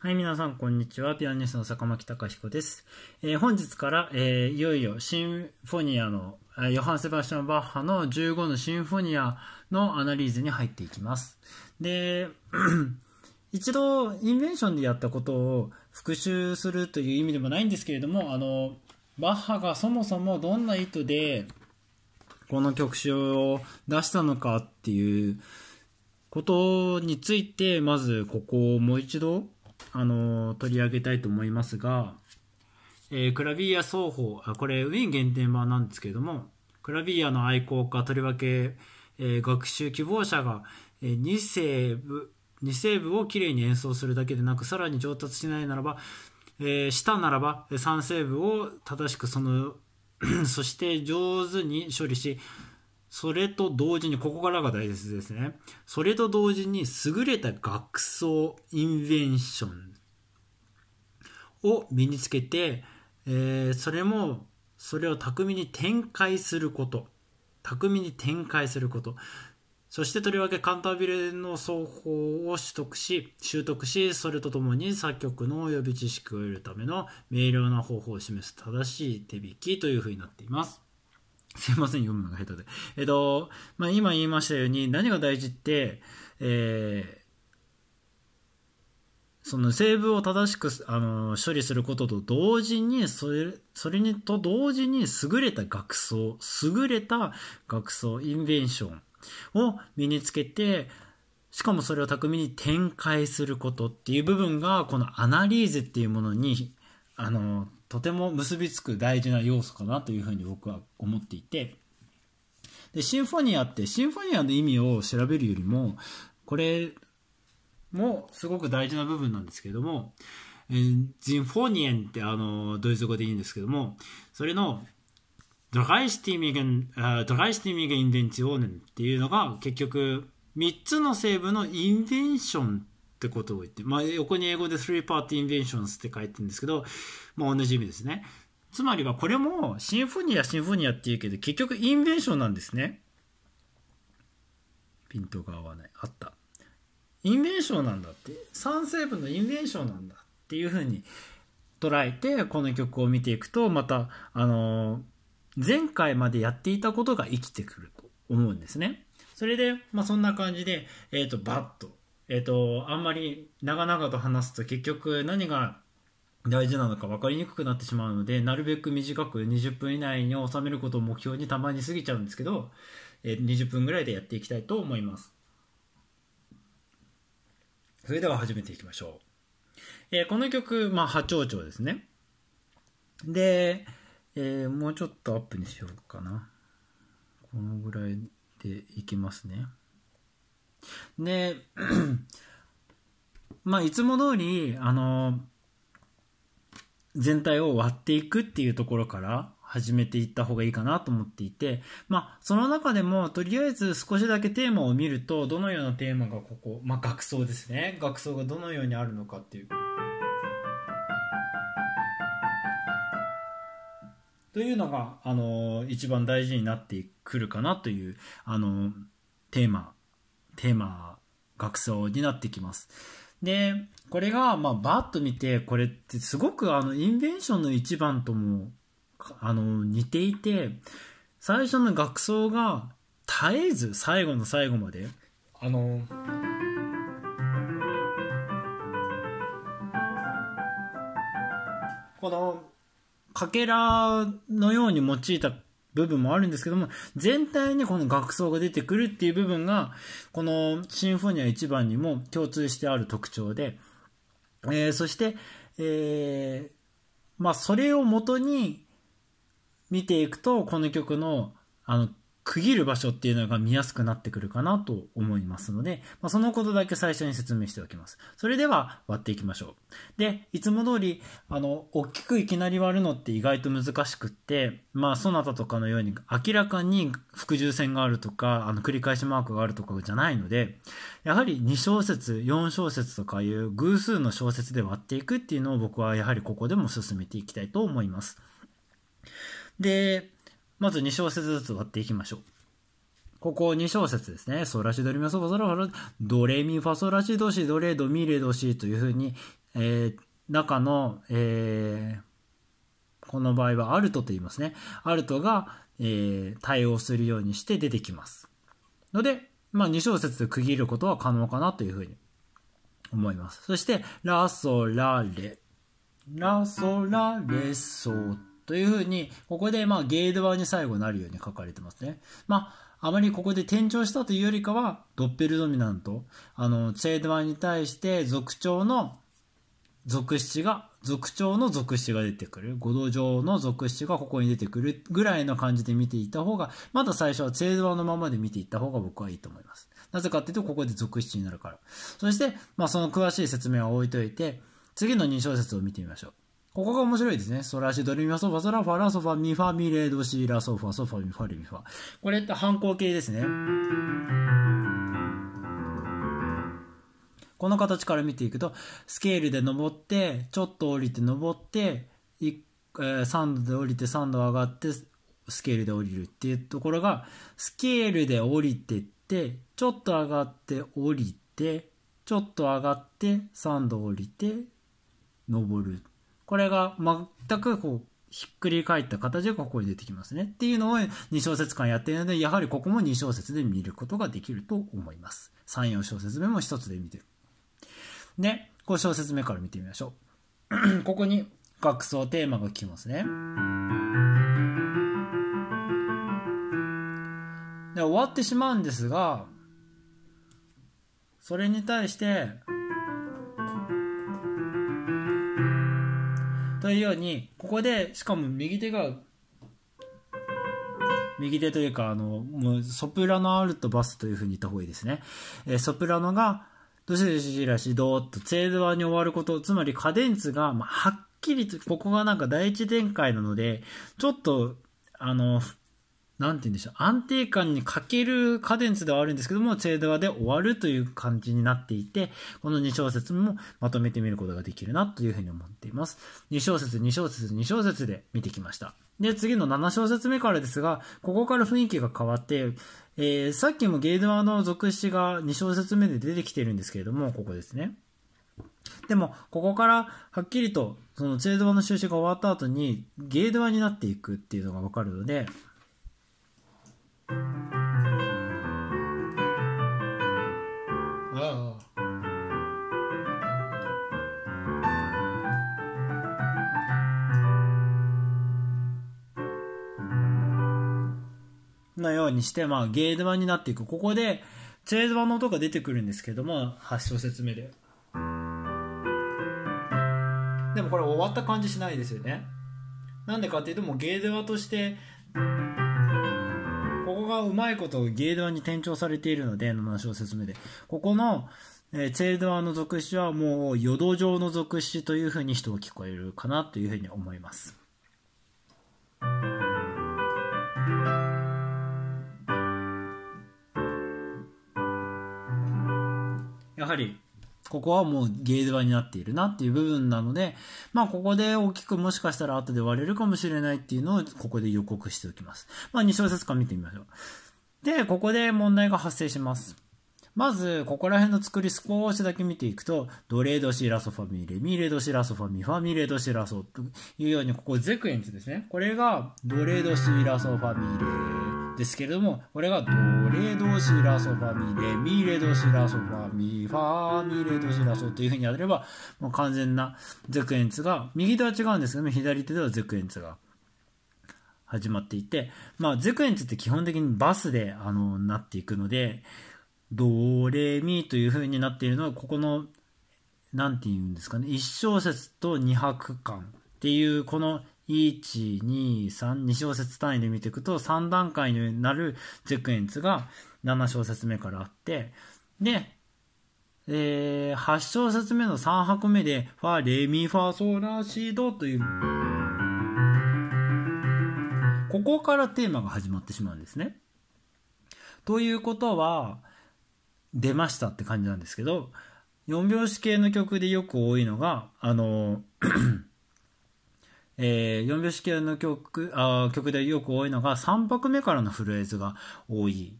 はい、皆さん、こんにちは。ピアニストの坂巻隆彦です。えー、本日から、えー、いよいよシンフォニアの、ヨハン・セバスチャン・バッハの15のシンフォニアのアナリーズに入っていきます。で、一度、インベンションでやったことを復習するという意味でもないんですけれども、あの、バッハがそもそもどんな意図で、この曲集を出したのかっていうことについて、まずここをもう一度あの取り上げたいと思いますが、えー、クラビア奏法あこれウィーン限定版なんですけれどもクラビアの愛好家とりわけ、えー、学習希望者が、えー、2声部2声部をきれいに演奏するだけでなくさらに上達しないならば、えー、したならば3声部を正しくその そして上手に処理しそれと同時に、ここからが大切ですね。それと同時に優れた学装、インベンションを身につけて、えー、それも、それを巧みに展開すること。巧みに展開すること。そしてとりわけカンタービレの奏法を取得し、習得し、それとともに作曲の予備知識を得るための明瞭な方法を示す正しい手引きというふうになっています。すいません、読むのが下手で。えっと、まあ、今言いましたように、何が大事って、えー、そのセーブを正しくあの処理することと同時にそれそれにと同時に優れた学装優れた学装インベンションを身につけてしかもそれを巧みに展開することっていう部分がこのアナリーズっていうものにあのとても結びつく大事な要素かなというふうに僕は思っていて、で、シンフォニアって、シンフォニアの意味を調べるよりも、これもすごく大事な部分なんですけども、えー、 Sinfonien ってあの、ドイツ語でいいんですけども、それの、 dreistimmigen、dreistimmigen Inventionen っていうのが結局3つの声部のインベンションってことを言って、まあ、横に英語で3 part inventions って書いてるんですけど、まあ、同じ意味ですね。つまりはこれもシンフォニア、シンフォニアって言うけど、結局インベンションなんですね。ピントが合わない。あった。インベンションなんだって。3成分のインベンションなんだっていうふうに捉えて、この曲を見ていくと、また、あの、前回までやっていたことが生きてくると思うんですね。それで、まあ、そんな感じで、えっ、ー、と、バッとえっ、ー、と、あんまり長々と話すと結局何が大事なのか分かりにくくなってしまうので、なるべく短く20分以内に収めることを目標にたまに過ぎちゃうんですけど、えー、20分ぐらいでやっていきたいと思います。それでは始めていきましょう。えー、この曲、まあ、波長長ですね。で、えー、もうちょっとアップにしようかな。このぐらいでいきますね。で、まあ、いつも通り、あの、全体を割っていくっていうところから始めていった方がいいかなと思っていて、まあ、その中でも、とりあえず少しだけテーマを見ると、どのようなテーマがここ、まあ、学装ですね。学装がどのようにあるのかっていう。というのが、あの、一番大事になってくるかなという、あの、テーマテーマ、学装になってきます。で、これが、まあ、バッと見て、これってすごくあの、インベンションの一番とも、あの、似ていて、最初の学装が絶えず最後の最後まで、あの、この、かけらのように用いた部分もあるんですけども、全体にこの楽奏が出てくるっていう部分が、このシンフォニア1番にも共通してある特徴で、えー、そして、えー、まあ、それをもとに見ていくと、この曲の、あの、区切る場所っていうのが見やすくなってくるかなと思いますので、まあ、そのことだけ最初に説明しておきます。それでは割っていきましょう。で、いつも通り、あの、大きくいきなり割るのって意外と難しくって、まあ、そなたとかのように明らかに服従線があるとか、あの、繰り返しマークがあるとかじゃないので、やはり2小節、4小節とかいう偶数の小節で割っていくっていうのを僕はやはりここでも進めていきたいと思います。で、まず2小節ずつ割っていきましょう。ここ2小節ですね。ソラシドリミソファソラファドレミファソラシドシドレドミレドシというふうにえー、中の、えー、この場合はアルトと言いますね。アルトが、えー、対応するようにして出てきます。ので、まあ、2小節で区切ることは可能かなというふうに思います。そして、ラソラレ。ラソラレソというふうに、ここでまあゲードバに最後なるように書かれてますね。まあ、あまりここで転調したというよりかは、 Doppeldominant、あの、 C-Dur に対して属調の属七が、属調の属七が出てくる。五度上の属七がここに出てくるぐらいの感じで見ていった方が、まだ最初はチェードバのままで見ていった方が僕はいいと思います。なぜかっていうと、ここで属七になるから。そして、まあその詳しい説明は置いといて、次の2小節を見てみましょう。ここが面白いですね。ソラシドレミファソファソラファラソファミファミレドシラソファソファミファレミファ。これって反抗形ですね。この形から見ていくと、スケールで登って、ちょっと降りて登って、えー、3度で降りて3度上がって、スケールで降りるっていうところが、スケールで降りてって、ちょっと上がって降りて、ちょっと上がって3度降りて、登る。これが全くこう、ひっくり返った形がここに出てきますね。っていうのを2小節間やっているので、やはりここも2小節で見ることができると思います。3、4小節目も1つで見てる。で、5小節目から見てみましょう。ここに楽奏テーマが来ますね。で終わってしまうんですが、それに対して、というように、ここで、しかも右手が、右手というか、あの、もうソプラノアルトバスというふうに言った方がいいですね。えー、ソプラノが、どしどしらしどーっとツェードワに終わること、つまりカデンツが、まあ、はっきりと、ここがなんか第一展開なので、ちょっと、あの、なんて言うんでしょう、安定感に欠けるカデンツではあるんですけども、ツェードワで終わるという感じになっていて、この2小節もまとめてみることができるなというふうに思っています。2小節、2小節、2小節で見てきました。で、次の7小節目からですが、ここから雰囲気が変わって、えー、さっきもゲードワの続詞が2小節目で出てきてるんですけれども、ここですね。でも、ここからはっきりと、そのツェードワの収集が終わった後に、ゲードワになっていくっていうのがわかるので、うにして、まあ、ゲード版になっていく。ここで、チェード版の音が出てくるんですけども、8小節目で。でもこれ終わった感じしないですよね。なんでかっていうと、もうゲード版として、ここがうまいことゲード版に転調されているので、7小節目で。ここの、えー、チェード版の属詞はもう、淀状の属詞というふうに人は聞こえるかなというふうに思います。はり、ここはもうゲードバになっているなっていう部分なので、まあここで大きくもしかしたら後で割れるかもしれないっていうのをここで予告しておきます。まあ2小節間見てみましょう。で、ここで問題が発生します。まず、ここら辺の作り少しだけ見ていくと、ドレドシラソファミレ、ミレドシラソファミファミレドシラソというように、ここゼクエンツですね。これがドレドシラソファミレですけれども、これがドレドシラソファミレ、ミレドシラソファミ、ファミレドシラソというふうにやれば、もう完全なゼクエンツが、右手は違うんですけども、左手ではゼクエンツが始まっていて、まあ、ゼクエンツって基本的にバスで、あの、なっていくので、ドレミという風になっているのは、ここの、なんて言うんですかね、1小節と2拍間っていう、この1、2、3、2小節単位で見ていくと、3段階になるゼクエンツが7小節目からあって、で、えー、8小節目の3拍目で、ファ、レミ、ファ、ソラ、シドという、ここからテーマが始まってしまうんですね。ということは、出ましたって感じなんですけど、4拍子系の曲でよく多いのが、あの、えー、4拍子系の曲あ曲でよく多いのが3拍目からのフレーズが多い。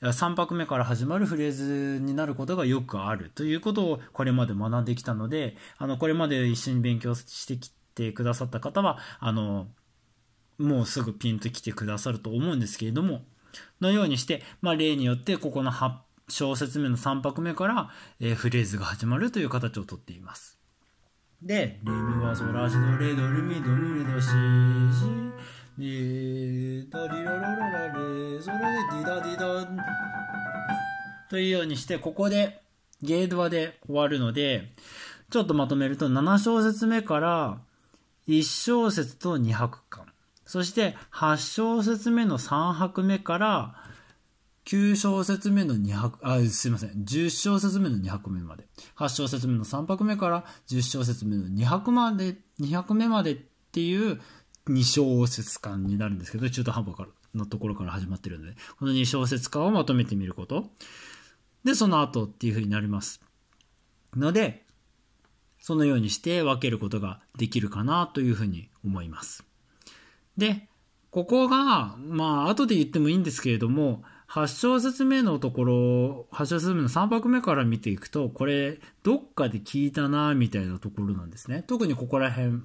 3拍目から始まるフレーズになることがよくあるということをこれまで学んできたので、あの、これまで一緒に勉強してきてくださった方は、あの、もうすぐピンと来てくださると思うんですけれども、のようにして、まあ、例によってここの小節目の3拍目から、えー、フレーズが始まるという形をとっています。で、レミファソラシドレドルミドミレドシシで、ダリララララレ、それでディダディダというようにして、ここでゲードアで終わるので、ちょっとまとめると、7小節目から1小節と2拍間。そして8小節目の3拍目から9小節目の2拍、あ、すいません。10小節目の2拍目まで。8小節目の3拍目から10小節目の2拍まで、2拍目までっていう2小節間になるんですけど、中途半端のところから始まってるので、この2小節間をまとめてみること。で、その後っていう風になります。ので、そのようにして分けることができるかなというふうに思います。で、ここが、まあ、後で言ってもいいんですけれども、8小節目のところ、8小節目の3拍目から見ていくと、これ、どっかで聞いたな、みたいなところなんですね。特にここら辺、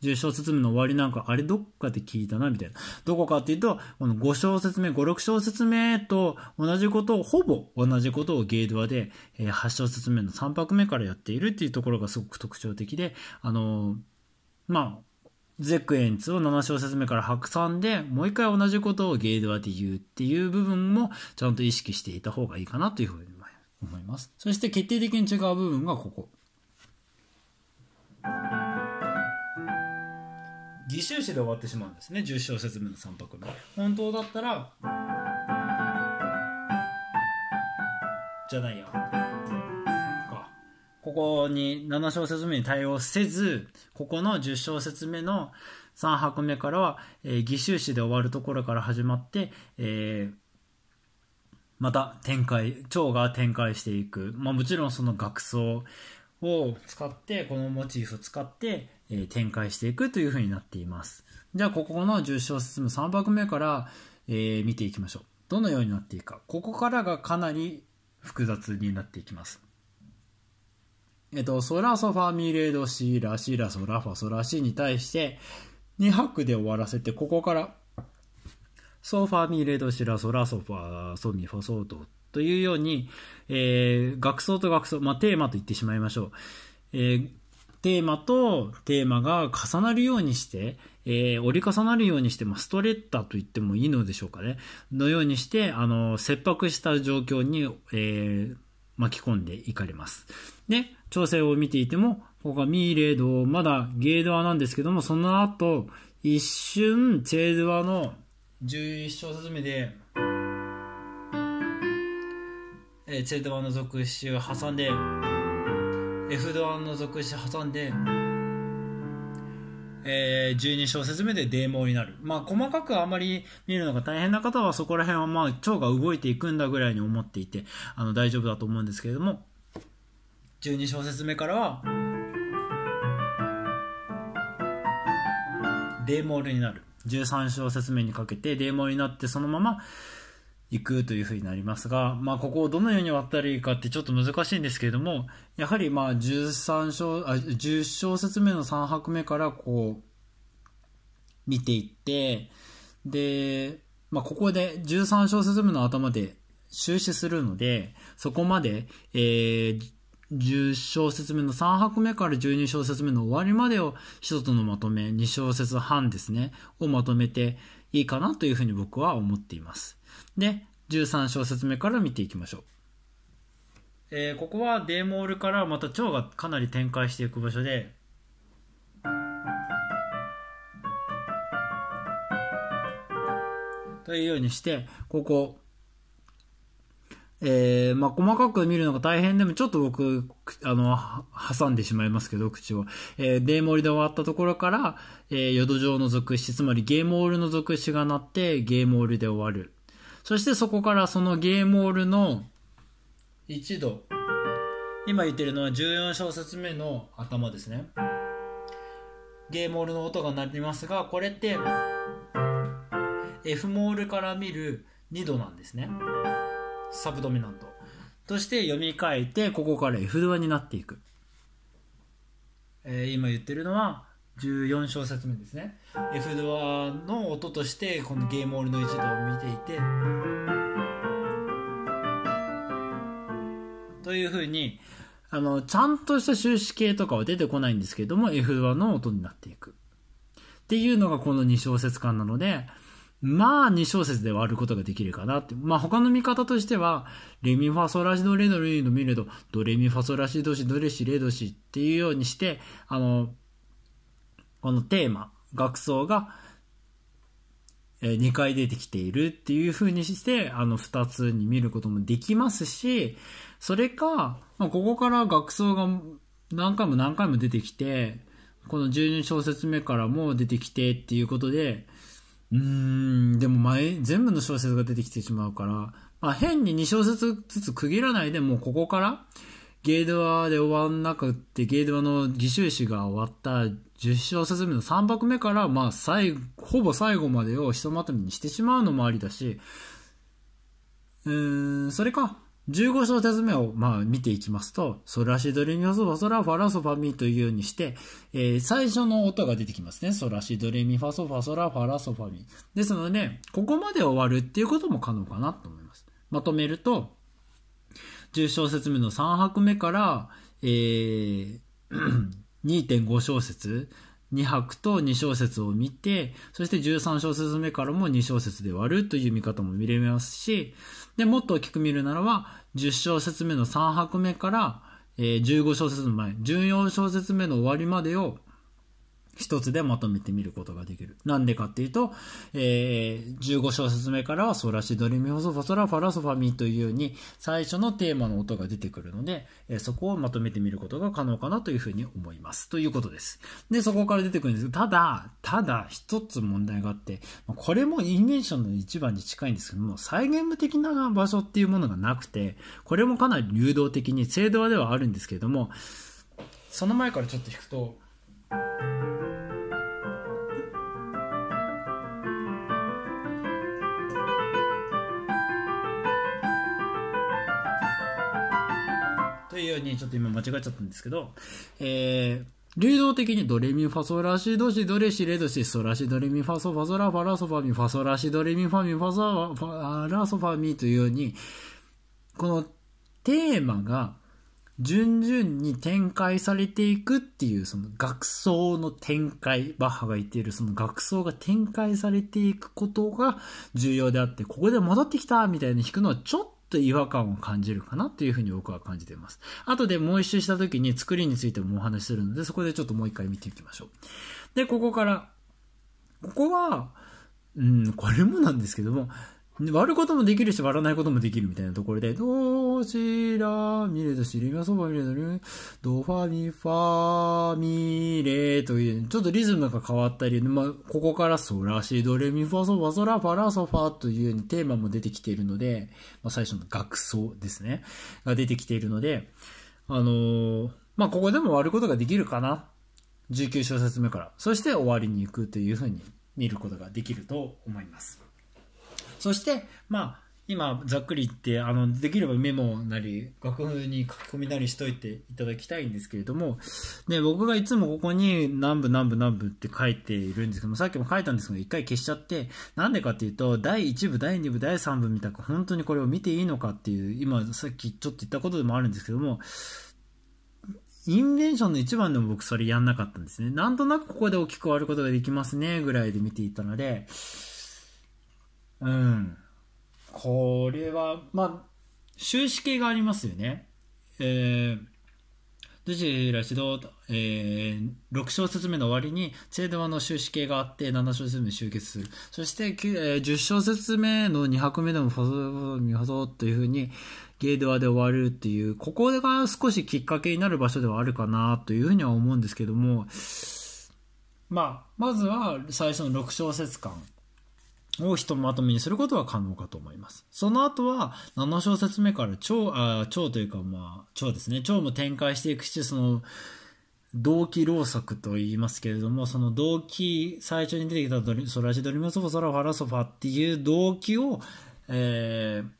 10小節目の終わりなんか、あれどっかで聞いたな、みたいな。どこかっていうと、この5小節目、5、6小節目と同じことを、ほぼ同じことをゲードアで、え8小節目の3拍目からやっているっていうところがすごく特徴的で、あのまあ、ゼックエンツを7小節目から白算で、もう一回同じことをゲードアで言うっていう部分も、ちゃんと意識していた方がいいかなというふうに思います。そして決定的に違う部分がここ。義手詞で終わってしまうんですね10小節目の3拍目本当だったらじゃないやここに7小節目に対応せずここの10小節目の3拍目からは、えー、義手詞で終わるところから始まって、えー、また展開蝶が展開していく、まあ、もちろんその楽奏を使ってこのモチーフを使ってえ展開していくというふうになっています。じゃあ、ここの10小節の3拍目から、えー、見ていきましょう。どのようになっていくか。ここからがかなり複雑になっていきます。えっと、ソラソファミレドシラシラソラファソラシに対して、2拍で終わらせて、ここから、ソファミレドシラソラソファソミファソードというように、えー、楽奏と楽奏、まあ、テーマと言ってしまいましょう。えー、テーマとテーマが重なるようにして、えー、折り重なるようにして、まあ、ストレッタと言ってもいいのでしょうかね。のようにして、あの、切迫した状況に、えー、巻き込んでいかれます。で、調整を見ていても、ここがミーレード、まだゲードアなんですけども、その後、一瞬、チェードアの11小節目で、えー、チェードアの続詞を挟んで、F ドアの属詞挟んで、えー、12小節目でデーモになる。まあ、細かくあまり見るのが大変な方はそこら辺はまあ、腸が動いていくんだぐらいに思っていて、あの、大丈夫だと思うんですけれども、12小節目からは、デーモールになる。13小節目にかけてデーモールになってそのまま行くというふうになりますが、まあ、ここをどのように割ったらいいかってちょっと難しいんですけれども、やはりまあ13小、あ10小節目の3拍目からこう、見ていって、で、まあ、ここで13小節目の頭で終始するので、そこまで、えー、10小節目の3拍目から12小節目の終わりまでを一つのまとめ、2小節半ですね、をまとめていいかなというふうに僕は思っています。で、13小節目から見ていきましょう。えー、ここはデーモールからまた蝶がかなり展開していく場所で、というようにして、ここ、えー、まあ、細かく見るのが大変でも、ちょっと僕、あの、挟んでしまいますけど、口を。えー、デーモールで終わったところから、えー、淀状の属詞、つまりゲーモールの属詞が鳴って、ゲーモールで終わる。そしてそこからそのゲーモールの1度。今言ってるのは14小節目の頭ですね。ゲーモールの音が鳴りますが、これって F モールから見る2度なんですね。サブドミナント。として読み替えてここから F ドアになっていく、えー、今言ってるのは14小節目ですね。F ドアの音としてこのゲームオールの一度を見ていて。というふうにあのちゃんとした終止形とかは出てこないんですけども F ドアの音になっていく。っていうのがこの2小節間なのでまあ2小節で割ることができるかなって。まあ他の見方としては、レミファソラシドレドレのミレド、ドレミファソラシドシドレシレドシっていうようにして、あの、このテーマ、楽奏が、え2回出てきているっていう風にして、あの2つに見ることもできますし、それか、まあ、ここから楽奏が何回も何回も出てきて、この12小節目からも出てきてっていうことで、うん、でも前、全部の小説が出てきてしまうから、まあ、変に2小節ずつ区切らないでもうここからゲードアで終わんなくって、ゲードアの義手詞が終わった10小節目の3拍目から、まあ、最後、ほぼ最後までをひとまとめにしてしまうのもありだし、うーん、それか、15小節目をまあ見ていきますと、ソラシドレミファソファソラファラソファミというようにして、えー、最初の音が出てきますね。ソラシドレミファソファソラファラソファミ。ですので、ここまで終わるっていうことも可能かなと思います。まとめると、10小節目の3拍目から、えー、2.5小節、2拍と2小節を見て、そして13小節目からも2小節で割るという見方も見れますし、で、もっと大きく見るならば、10小節目の3拍目から、えー、15小節の前、14小節目の終わりまでを一つでまとめてみることができる。なんでかっていうと、えー、15小節目からはソラシドリミホソファソラファラソファミというように最初のテーマの音が出てくるので、えー、そこをまとめてみることが可能かなというふうに思います。ということです。で、そこから出てくるんですけど、ただ、ただ一つ問題があって、これもインベンションの一番に近いんですけども、再現部的な場所っていうものがなくて、これもかなり流動的に、精度ではあるんですけれども、その前からちょっと弾くと、いうようにちょっと今間違えちゃったんですけど、えー、流動的にドレミファソラシドシドレシレドシソラシドレミファソファソラファラソファミファソラシドレミファミファソファラソファミというようにこのテーマが順々に展開されていくっていうその楽奏の展開バッハが言っているその楽奏が展開されていくことが重要であってここで戻ってきたみたいに弾くのはちょっとと違和感を感じるかなっていうふうに僕は感じています。後でもう一周した時に作りについてもお話しするので、そこでちょっともう一回見ていきましょう。で、ここから、ここは、うん、これもなんですけども、割ることもできるし割らないこともできるみたいなところで、どしらみれどしりみそばみれどる、ドファミファミレという、ちょっとリズムが変わったり、まあ、ここからソラシドレミファソファソラファラソファというテーマも出てきているので、まあ、最初の楽奏ですね、が出てきているので、あのー、まあ、ここでも割ることができるかな。19小節目から。そして終わりに行くというふうに見ることができると思います。そして、まあ、今、ざっくり言って、あの、できればメモなり、楽譜に書き込みなりしといていただきたいんですけれども、ね、僕がいつもここに南部南部南部って書いているんですけども、さっきも書いたんですけど、一回消しちゃって、なんでかっていうと、第1部、第2部、第3部見たく、本当にこれを見ていいのかっていう、今、さっきちょっと言ったことでもあるんですけども、インベンションの一番でも僕それやんなかったんですね。なんとなくここで大きく割ることができますね、ぐらいで見ていたので、うん。これは、まあ、終止形がありますよね。えー、どちらしど、えー、6小節目の終わりに、チェードワの終止形があって、7小節目に集結する。そして、えー、10小節目の2拍目でもファソ、ミファソというふうに、ゲードアで終わるっていう、ここが少しきっかけになる場所ではあるかなというふうには思うんですけども、まあ、まずは最初の6小節間。をひとまとめにすることは可能かと思います。その後は、7小節目から超、あ超というか、まあ、超ですね。超も展開していくし、その、動機労作と言いますけれども、その動機、最初に出てきたドリソラジドリムソファソラファラソファっていう動機を、えー、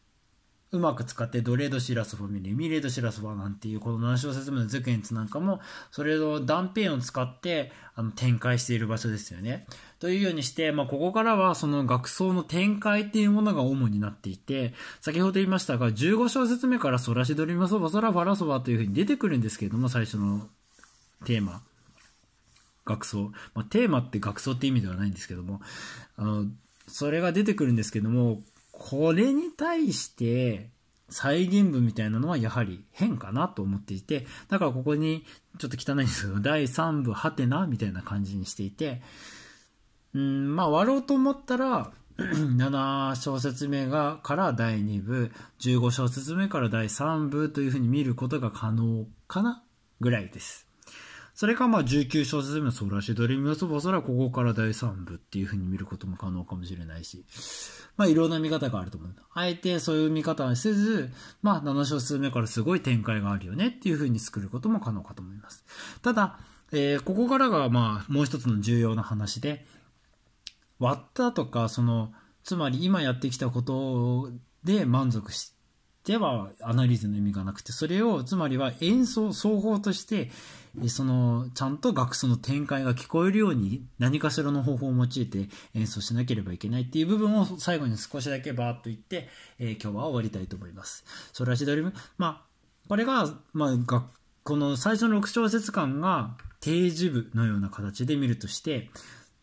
うまく使ってドレードシラスファミリー、ミレードシラスファなんていうこの7小節目のゼクエンツなんかも、それの断片を使ってあの展開している場所ですよね。というようにして、まあ、ここからはその学奏の展開っていうものが主になっていて、先ほど言いましたが、15小節目からソラシドリマソバソラファラソバというふうに出てくるんですけれども、最初のテーマ。学奏。まあ、テーマって学奏って意味ではないんですけども、あの、それが出てくるんですけども、これに対して、再現文みたいなのはやはり変かなと思っていて、だからここにちょっと汚いんですけど、第3部ハテナみたいな感じにしていて、うん、まあ割ろうと思ったら、7小節目がから第2部、15小節目から第3部というふうに見ることが可能かなぐらいです。それかまあ19小節目のソラシドリミオソボソラここから第3部っていう風に見ることも可能かもしれないし、まあいろんな見方があると思う。あえてそういう見方はせず、まあ7小節目からすごい展開があるよねっていう風に作ることも可能かと思います。ただ、えー、ここからがまあもう一つの重要な話で、割ったとか、その、つまり今やってきたことで満足して、ではアナリーズの意味がなくて、それを、つまりは演奏、奏法として、その、ちゃんと楽譜の展開が聞こえるように何かしらの方法を用いて演奏しなければいけないっていう部分を最後に少しだけバーッと言って、えー、今日は終わりたいと思います。ソラシドリム、まあ、これが、まあ、この最初の6小節間が定時部のような形で見るとして、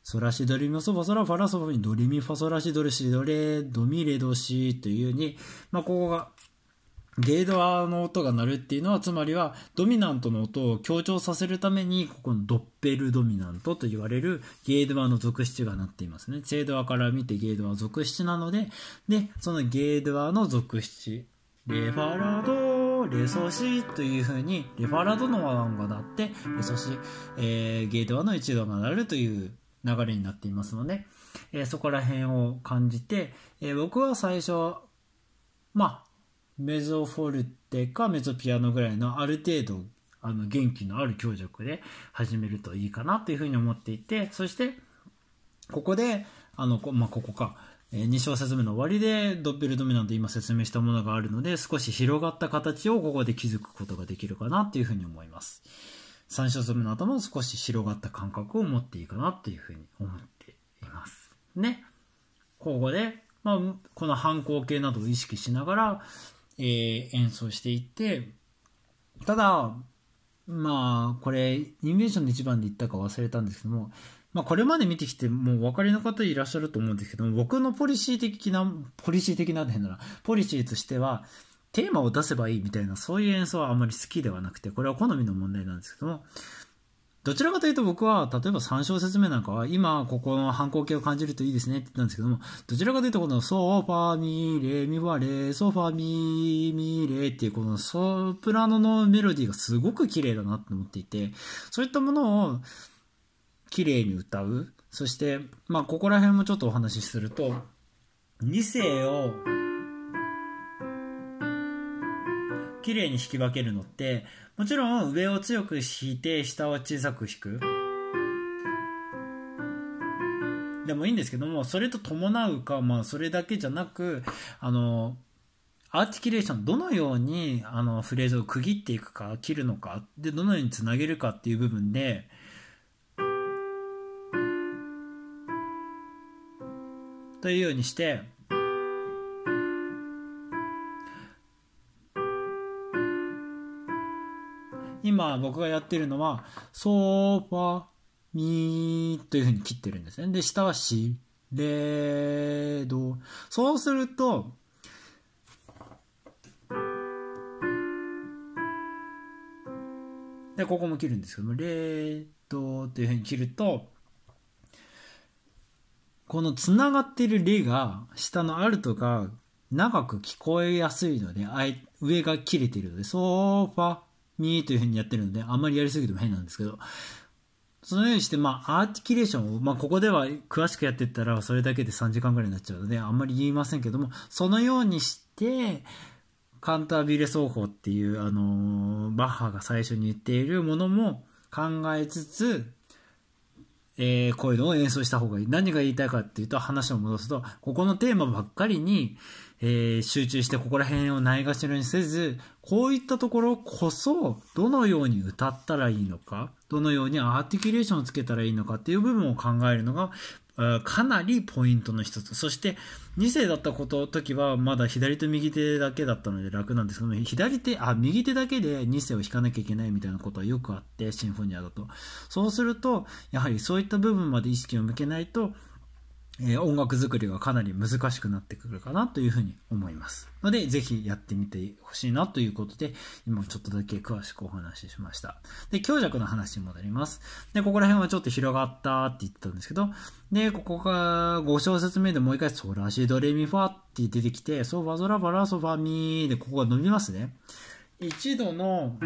ソラシドリミソファソラファラソファにドリミファソラシドレシドレドミレドシというように、まあ、ここがゲードアの音が鳴るっていうのは、つまりはドミナントの音を強調させるために、ここのドッペルドミナントと言われるゲードアの属質が鳴っていますね。チェードアから見てゲードア属質なので、で、そのゲードアの属質、レファラド、レソシという風に、レファラドの和音が鳴って、レソシ、えー、ゲードアの一度が鳴るという流れになっていますので、えー、そこら辺を感じて、えー、僕は最初、まあ、メゾフォルテかメゾピアノぐらいのある程度あの元気のある強弱で始めるといいかなというふうに思っていてそしてここであの、まあ、ここか、え2小節目の終わりでドッペルドミナント今説明したものがあるので少し広がった形をここで築くことができるかなというふうに思います。3小節目の後も少し広がった感覚を持っていいかなというふうに思っています。ね。ここで、まあ、この反抗形などを意識しながらえ、演奏していって、ただ、まあ、これ、インベーションの一番で言ったか忘れたんですけども、まあ、これまで見てきて、もうお分かりの方いらっしゃると思うんですけども、僕のポリシー的な、ポリシー的な変だな、ポリシーとしては、テーマを出せばいいみたいな、そういう演奏はあまり好きではなくて、これは好みの問題なんですけども、どちらかというと僕は、例えば参照説明なんかは、今、ここの反抗形を感じるといいですねって言ったんですけども、どちらかというと、このソファミーレミファレーソファミーミーレーっていうこのソプラノのメロディーがすごく綺麗だなと思っていて、そういったものを綺麗に歌う。そして、まあ、ここら辺もちょっとお話しすると、2世を綺麗に弾き分けるのって、もちろん上を強く弾いて下を小さく弾く。でもいいんですけども、それと伴うか、まあそれだけじゃなく、あの、アーティキュレーション、どのようにあのフレーズを区切っていくか、切るのか、で、どのようにつなげるかっていう部分で、というようにして、今僕がやってるのは、ソファ、ミというふうに切ってるんですね。で、下はシ、レ、ド。そうすると、で、ここも切るんですけども、レ、ドというふうに切ると、このつながってるレが、下のアルトが長く聞こえやすいので、上が切れてるので、ソファ、にというふうにやってるので、あんまりやりすぎても変なんですけど、そのようにして、まあ、アーティキュレーションを、まあ、ここでは詳しくやってったら、それだけで3時間ぐらいになっちゃうので、あんまり言いませんけども、そのようにして、カンタービレ奏法っていう、あのバッハが最初に言っているものも考えつつ、えー、こういうのを演奏した方がいい。何が言いたいかっていうと、話を戻すと、ここのテーマばっかりに、えー、集中してここら辺をないがしろにせず、こういったところこそ、どのように歌ったらいいのか、どのようにアーティキュレーションをつけたらいいのかっていう部分を考えるのが、かなりポイントの一つ。そして、2世だったこと時はまだ左と右手だけだったので楽なんですけども、左手、あ、右手だけで2世を弾かなきゃいけないみたいなことはよくあって、シンフォニアだと。そうすると、やはりそういった部分まで意識を向けないと、えー、音楽作りがかなり難しくなってくるかなというふうに思います。ので、ぜひやってみてほしいなということで、今ちょっとだけ詳しくお話ししました。で、強弱の話に戻ります。で、ここら辺はちょっと広がったって言ってたんですけど、で、ここが5小節目でもう一回ソラシドレミファって出てきて、ソファゾラバラソファミーでここが伸びますね。一度の、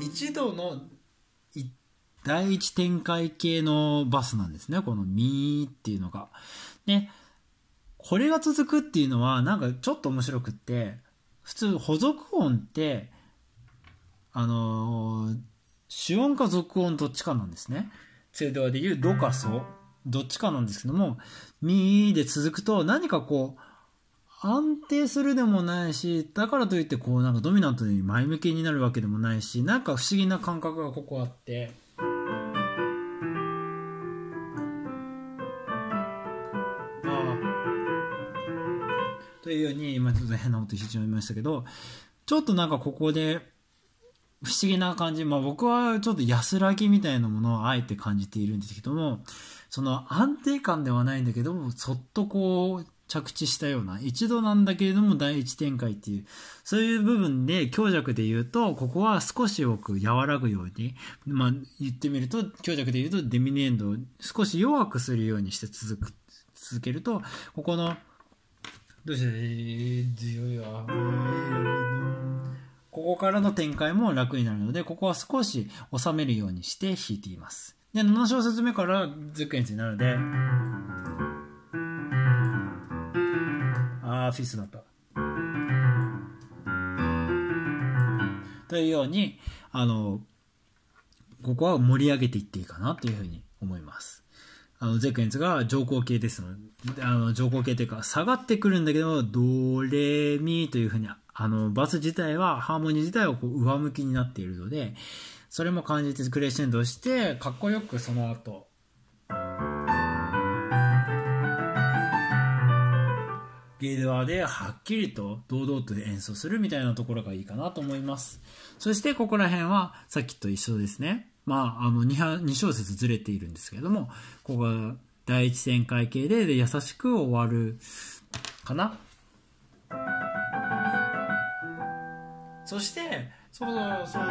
一度の第一展開系のバスなんですね。このミーっていうのが。で、これが続くっていうのはなんかちょっと面白くって、普通補足音って、あのー、主音か属音どっちかなんですね。ツェドアで言うドかソ、どっちかなんですけども、ミーで続くと何かこう、安定するでもないし、だからといってこうなんかドミナントに前向きになるわけでもないし、なんか不思議な感覚がここあって、いうように、今ちょっと変なこと言ってしまいましたけど、ちょっとなんかここで、不思議な感じ、まあ僕はちょっと安らぎみたいなものをあえて感じているんですけども、その安定感ではないんだけども、そっとこう、着地したような、一度なんだけれども第一展開っていう、そういう部分で強弱で言うと、ここは少し多く和らぐように、まあ言ってみると、強弱で言うとデミネンドを少し弱くするようにして続く、続けると、ここのどうして？強いわ。ここからの展開も楽になるので、ここは少し収めるようにして弾いています。で、7小節目からズックエンツになるので、あー、フィスだった。というように、あの、ここは盛り上げていっていいかなというふうに思います。あの、ゼクエンツが乗降形ですので、あの、乗降形というか、下がってくるんだけど、ドレミというふうに、あの、バス自体は、ハーモニー自体はこう上向きになっているので、それも感じてクレッシェンドして、かっこよくその後、ゲイドアではっきりと堂々と演奏するみたいなところがいいかなと思います。そしてここら辺はさっきと一緒ですね。まあ、あの 2, 2小節ずれているんですけれども、ここが第一旋回形でで優しく終わるかな。そして、そうそう、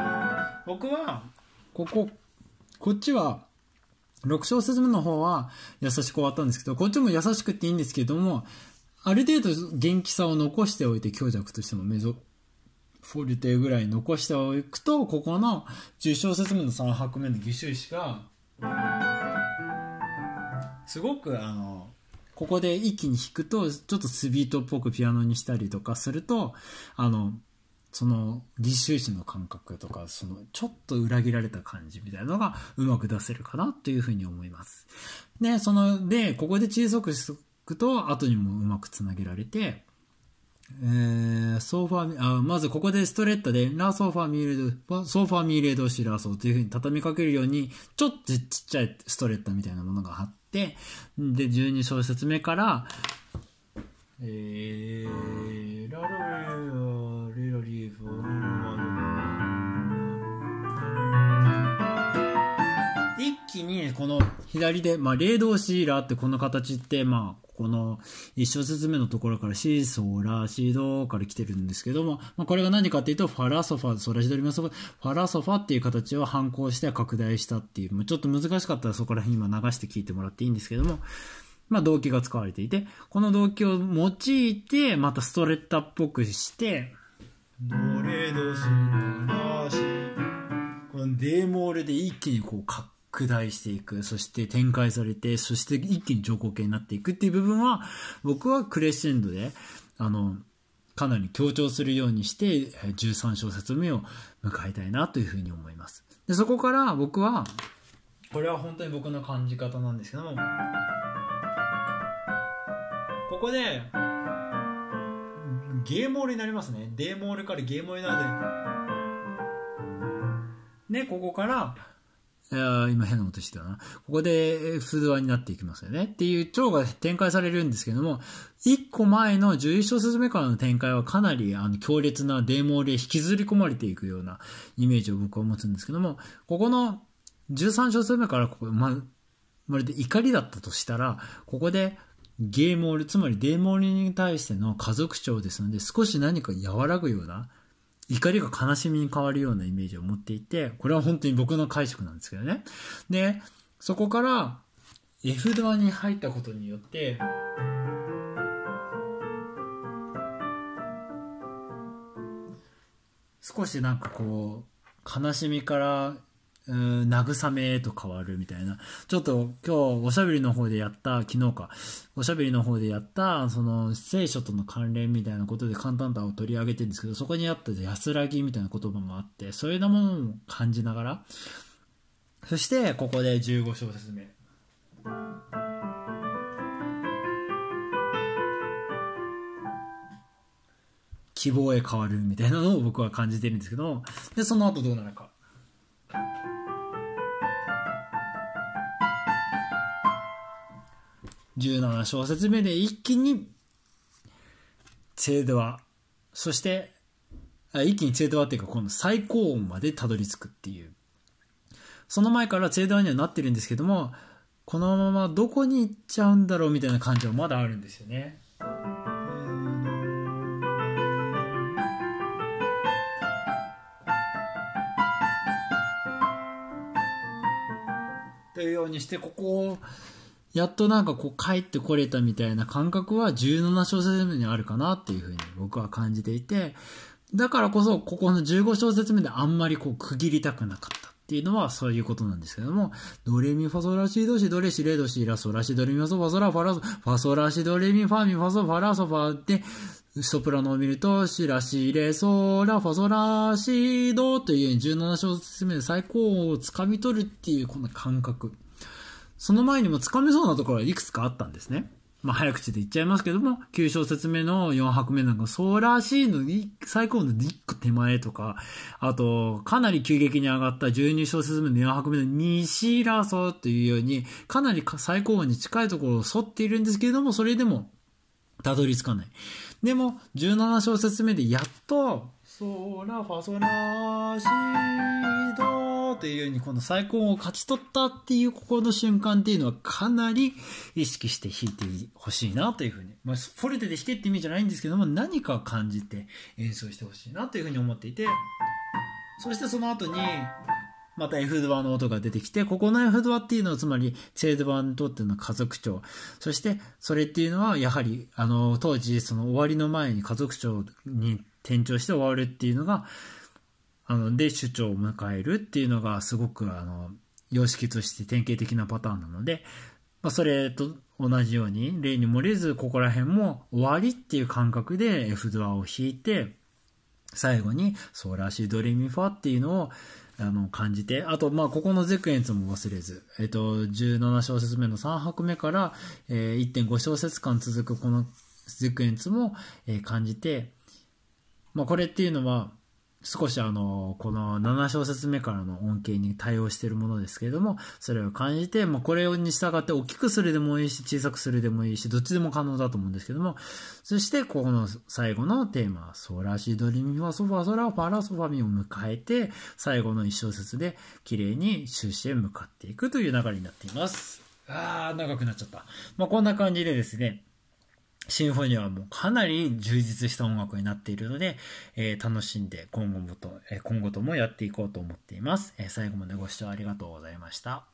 僕は、ここ、こっちは、6小節目の方は優しく終わったんですけど、こっちも優しくっていいんですけども、ある程度元気さを残しておいて強弱としてもフォルテぐらい残しておくと、ここの10小節目の3拍目の義手詞が、すごくあの、ここで一気に弾くと、ちょっとスビートっぽくピアノにしたりとかすると、あの、その、義手詞の感覚とか、その、ちょっと裏切られた感じみたいなのがうまく出せるかなというふうに思います。で、その、で、ここで小さくしとくと、後にもうまくつなげられて、えー、ソファあ、まずここでストレッタで、ラソファミーレド、ソファミーレドシラソというふうに畳みかけるように、ちょっとちっちゃいストレッタみたいなものが貼って、で、12小節目から、えー、ラロレ左で、まあ、霊動シーラーってこの形って、まあ、この一小節目のところからシーソーラーシードから来てるんですけども、まあ、これが何かっていうと、ファラソファ、ソラシドリマソファ、ファラソファっていう形を反抗して拡大したっていう、まあ、ちょっと難しかったらそこら辺今流して聞いてもらっていいんですけども、まあ、動機が使われていて、この動機を用いて、またストレッタっぽくして、ドレドシラシこのデーモールで一気にこう、かっ拡大していく、そして展開されて、そして一気に上皇系になっていくっていう部分は、僕はクレッシェンドで、あの、かなり強調するようにして、13小節目を迎えたいなというふうに思います。で、そこから僕は、これは本当に僕の感じ方なんですけども、ここで、ゲーモールになりますね。デーモールからゲーモールになるで、ここから、今変なことしてたな。ここで F ドアになっていきますよね。っていう蝶が展開されるんですけども、一個前の11小節目からの展開はかなりあの強烈なデーモールへ引きずり込まれていくようなイメージを僕は持つんですけども、ここの13小節目からここ、ま、まるで怒りだったとしたら、ここでゲーモール、つまりデーモールに対しての家族長ですので、少し何か和らぐような、怒りが悲しみに変わるようなイメージを持っていて、これは本当に僕の解釈なんですけどね。で、そこから F ドアに入ったことによって、少しなんかこう、悲しみからうん慰めと変わるみたいな。ちょっと今日おしゃべりの方でやった、昨日か、おしゃべりの方でやった、その聖書との関連みたいなことで簡単単を取り上げてるんですけど、そこにあった安らぎみたいな言葉もあって、そういうものも感じながら、そしてここで15小節目。希望へ変わるみたいなのを僕は感じてるんですけど、で、その後どうなるか。17小節目で一気にツェードワそして一気にツェードワっていうかこの最高音までたどり着くっていうその前からツェードワにはなってるんですけどもこのままどこに行っちゃうんだろうみたいな感じはまだあるんですよね。というようにしてここをやっとなんかこう帰ってこれたみたいな感覚は17小節目にあるかなっていうふうに僕は感じていて、だからこそここの15小節目であんまりこう区切りたくなかったっていうのはそういうことなんですけども、ドレミファソラシドシドレシレドシラソラシドレミファソファソラファラソ、ファソラシドレミファミファソファラソファで、ソプラノを見ると、シラシレソラファソラシドというように17小節目で最高を掴み取るっていうこの感覚。その前にもつかめそうなところはいくつかあったんですね。まあ、早口で言っちゃいますけども、9小節目の4拍目なんか、ソーラーシーの最高の1個手前とか、あと、かなり急激に上がった12小節目の4拍目の西ラソというように、かなり最高音に近いところを沿っているんですけれども、それでも、たどり着かない。でも、17小節目でやっと、ソーラファソラシドというようにこの最高音を勝ち取ったっていうここの瞬間っていうのはかなり意識して弾いてほしいなというふうに、まあ、フォルテで弾けって意味じゃないんですけども何かを感じて演奏してほしいなというふうに思っていてそしてその後にまた F ドアの音が出てきて、ここの F ドアっていうのはつまり、チェードアにとっての家族長。そして、それっていうのは、やはり、あの、当時、その終わりの前に家族長に転調して終わるっていうのが、あの、で、主張を迎えるっていうのがすごく、あの、様式として典型的なパターンなので、まあ、それと同じように、例に漏れず、ここら辺も終わりっていう感覚で F ドアを弾いて、最後にソーラシドレミファっていうのをあの感じて、あと、まあ、ここのゼクエンツも忘れず、えっと、17小節目の3拍目から、えー、1.5小節間続くこのゼクエンツも、感じて、まあ、これっていうのは、少しあの、この7小節目からの音形に対応しているものですけれども、それを感じて、まあ、これに従って大きくするでもいいし、小さくするでもいいし、どっちでも可能だと思うんですけども、そして、ここの最後のテーマ、ソラシドリミファソファソラファラソファミを迎えて、最後の1小節で綺麗に終始へ向かっていくという流れになっています。あー、長くなっちゃった。まあ、こんな感じでですね、シンフォニアはもうかなり充実した音楽になっているので、えー、楽しんで今後もと、え、今後ともやっていこうと思っています、え、最後までご視聴ありがとうございました。